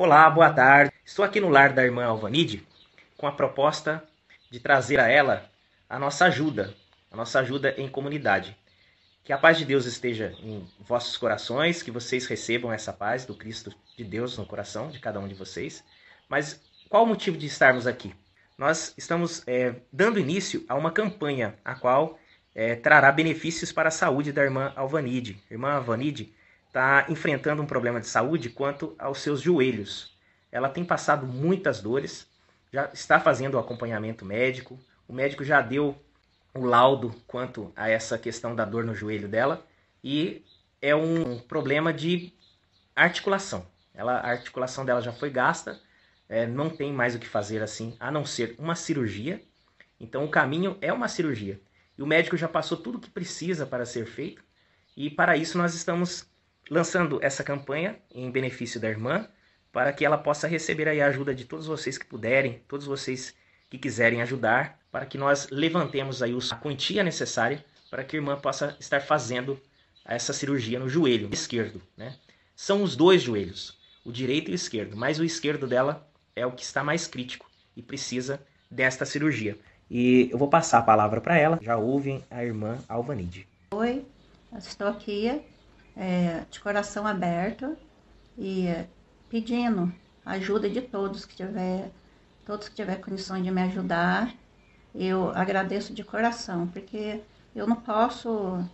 Olá, boa tarde. Estou aqui no lar da irmã Alvanide com a proposta de trazer a ela a nossa ajuda, a nossa ajuda em comunidade. Que a paz de Deus esteja em vossos corações, que vocês recebam essa paz do Cristo de Deus no coração de cada um de vocês. Mas qual o motivo de estarmos aqui? Nós estamos é, dando início a uma campanha a qual é, trará benefícios para a saúde da irmã Alvanide. Irmã Alvanide está enfrentando um problema de saúde quanto aos seus joelhos. Ela tem passado muitas dores, já está fazendo o acompanhamento médico, o médico já deu o laudo quanto a essa questão da dor no joelho dela e é um problema de articulação. Ela, a articulação dela já foi gasta, é, não tem mais o que fazer assim, a não ser uma cirurgia. Então o caminho é uma cirurgia. E o médico já passou tudo o que precisa para ser feito. E para isso nós estamos lançando essa campanha em benefício da irmã, para que ela possa receber a ajuda de todos vocês que puderem, todos vocês que quiserem ajudar, para que nós levantemos aí a quantia necessária para que a irmã possa estar fazendo essa cirurgia no joelho esquerdo, né? São os dois joelhos, o direito e o esquerdo, mas o esquerdo dela é o que está mais crítico e precisa desta cirurgia. E eu vou passar a palavra para ela. Já ouvem a irmã Alvanide. Oi, estou aqui é, de coração aberto e pedindo ajuda de todos que tiver, todos que tiver condições de me ajudar. Eu agradeço de coração, porque eu não posso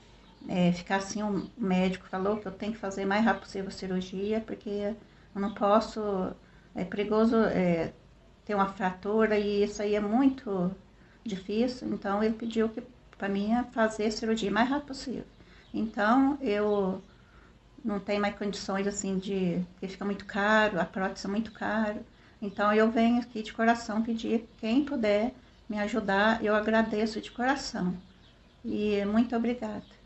é, ficar assim, o médico falou que eu tenho que fazer mais rápido possível a cirurgia, porque eu não posso, é perigoso é, ter uma fratura e isso aí é muito difícil, então ele pediu que para mim fazer a cirurgia mais rápido possível. Então eu não tem mais condições assim de. porque fica muito caro, a prótese é muito caro. Então eu venho aqui de coração pedir quem puder me ajudar, eu agradeço de coração. E muito obrigada.